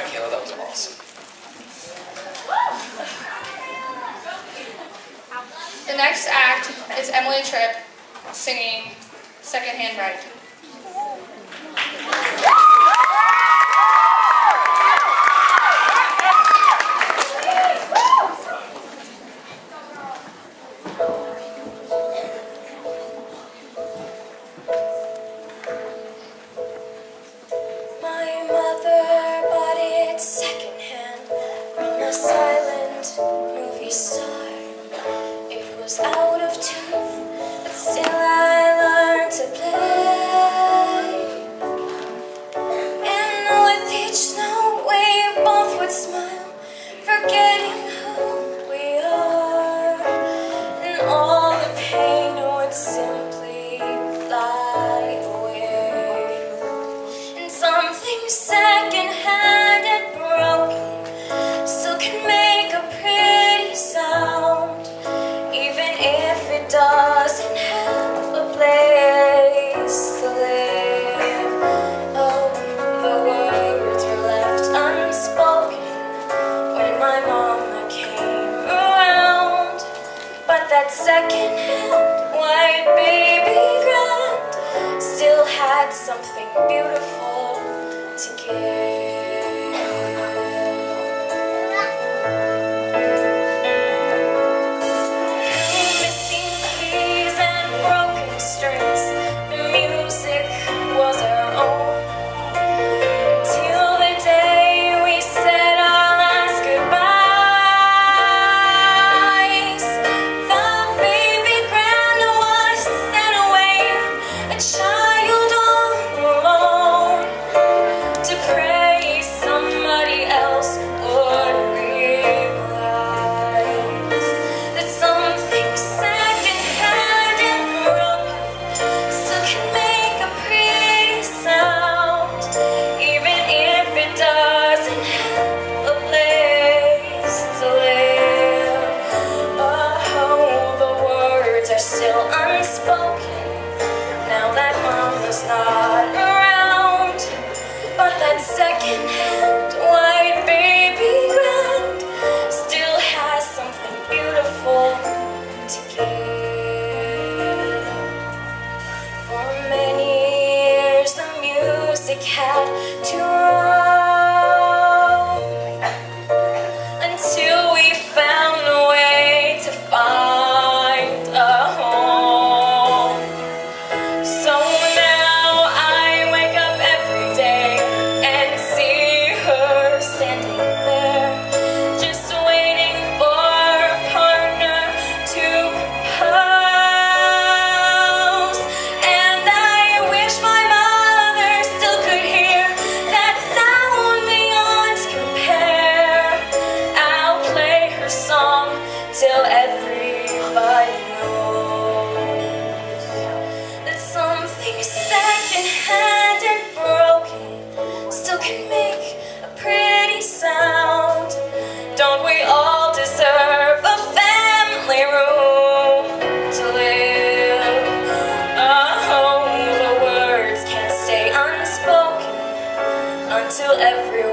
Kayla, that was awesome. The next act is Emily Tripp singing Secondhand White. Star. It was out of tune, but still I learned to play. And with each note we both would smile, forgetting who we are. And all the pain would simply fly away. And something secondhand secondhand white baby grand still had something beautiful to give. spoken. Now that mom was not can make a pretty sound. Don't we all deserve a family room to live? Oh, the words can't stay unspoken until everyone